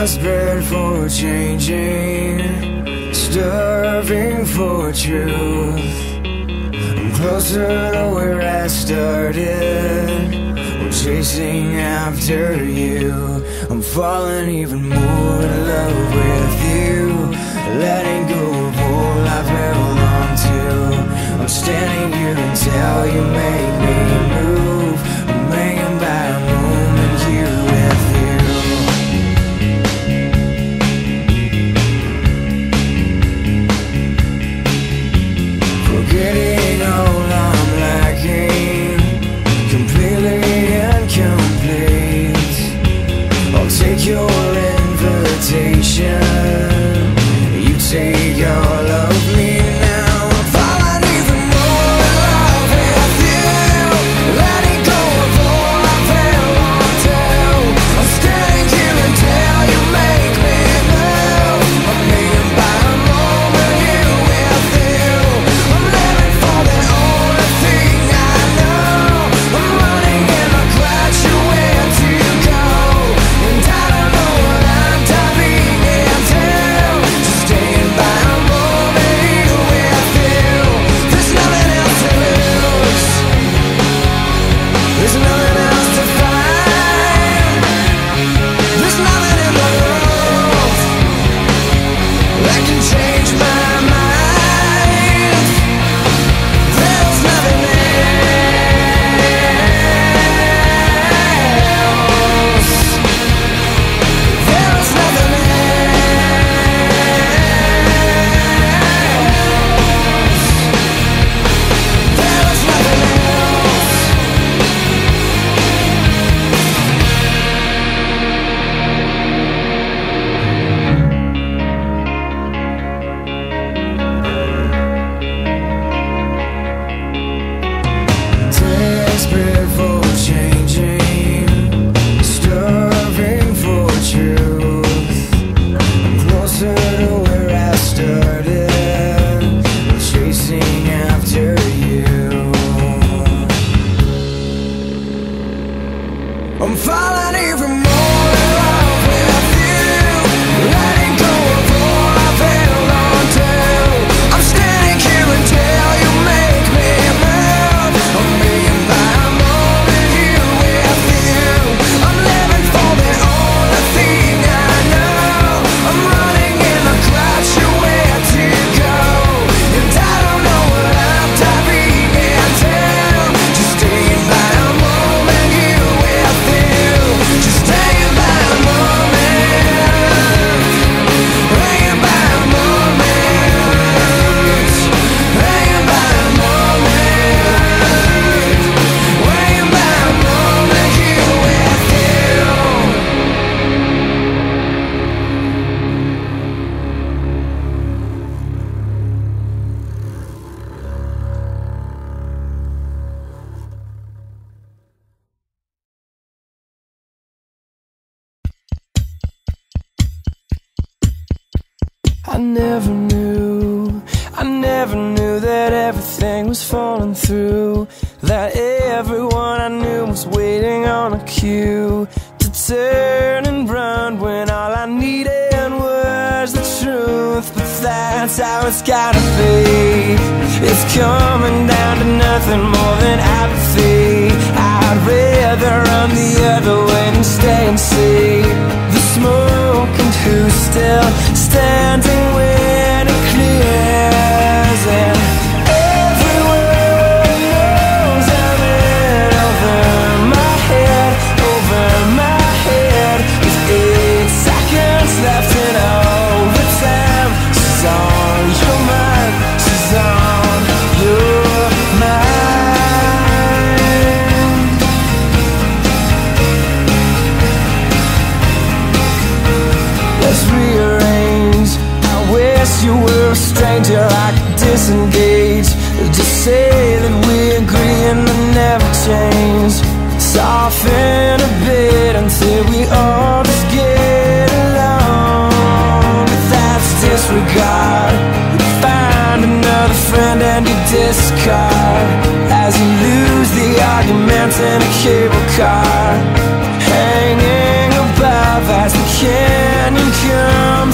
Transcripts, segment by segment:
Desperate for changing, starving for truth. I'm closer to where I started. I'm chasing after you. I'm falling even more in love with you. Letting go of all I've held on to. I'm standing here until you make me I never knew, I never knew that everything was falling through. That everyone I knew was waiting on a cue to turn and run when all I needed was the truth. But that's how it's gotta be. It's coming down to nothing more than apathy. I'd rather run the other way than stay and see the smoke and who's still standing stranger. I could disengage. Just say that we agree and then never change. Soften a bit until we all just get along. But that's disregard. You find another friend and you discard as you lose the argument in a cable car hanging above as the canyon become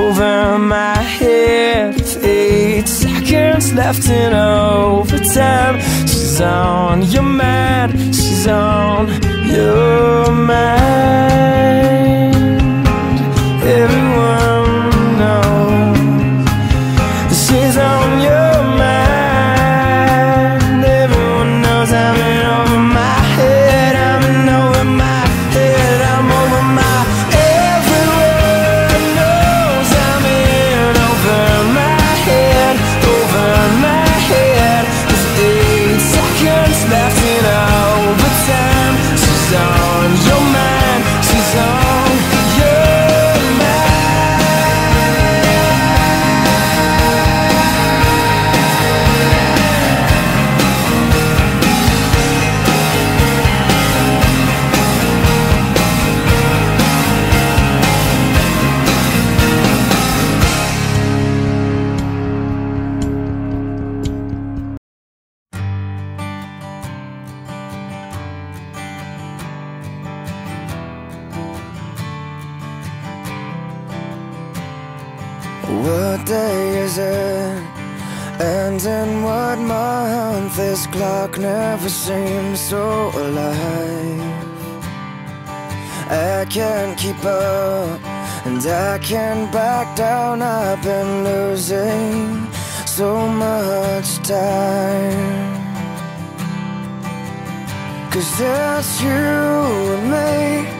over my head. Eight seconds left in overtime. She's on your mind, she's on your mind. Everyone knows she's on your What day is it? And in what month? This clock never seems so alive. I can't keep up, and I can't back down. I've been losing so much time. Cause it's you and me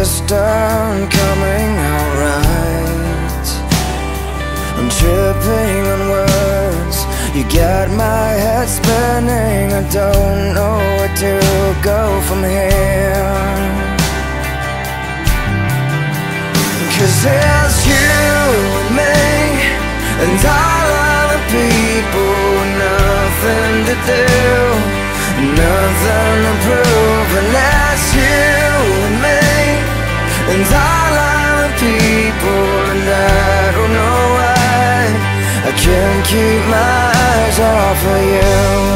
just aren't coming out right? I'm tripping on words, you got my head spinning. I don't know where to go from here. Cause it's you and me And all other people Nothing to do Nothing to prove I love other people And I don't know why. I can't keep my eyes off of you.